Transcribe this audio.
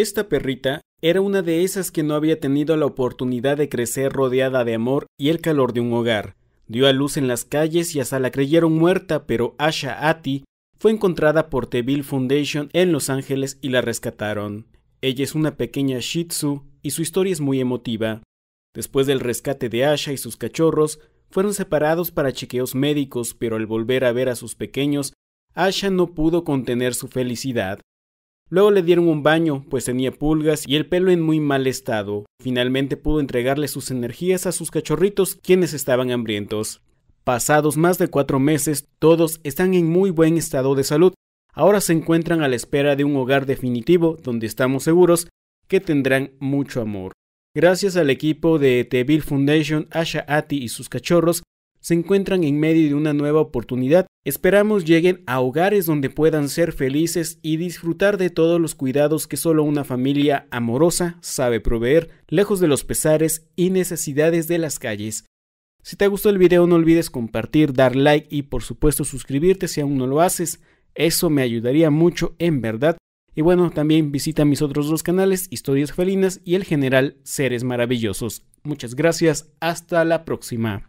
Esta perrita era una de esas que no había tenido la oportunidad de crecer rodeada de amor y el calor de un hogar. Dio a luz en las calles y hasta la creyeron muerta, pero Asha Ati fue encontrada por The Bill Foundation en Los Ángeles y la rescataron. Ella es una pequeña Shih Tzu y su historia es muy emotiva. Después del rescate de Asha y sus cachorros, fueron separados para chequeos médicos, pero al volver a ver a sus pequeños, Asha no pudo contener su felicidad. Luego le dieron un baño, pues tenía pulgas y el pelo en muy mal estado. Finalmente pudo entregarle sus energías a sus cachorritos, quienes estaban hambrientos. Pasados más de cuatro meses, todos están en muy buen estado de salud. Ahora se encuentran a la espera de un hogar definitivo donde estamos seguros que tendrán mucho amor. Gracias al equipo de The Bill Foundation, Asha Ati y sus cachorros se encuentran en medio de una nueva oportunidad. Esperamos lleguen a hogares donde puedan ser felices y disfrutar de todos los cuidados que solo una familia amorosa sabe proveer, lejos de los pesares y necesidades de las calles. Si te gustó el video no olvides compartir, dar like y por supuesto suscribirte si aún no lo haces. Eso me ayudaría mucho en verdad. Y bueno, también visita mis otros dos canales, Historias Felinas y el general Seres Maravillosos. Muchas gracias, hasta la próxima.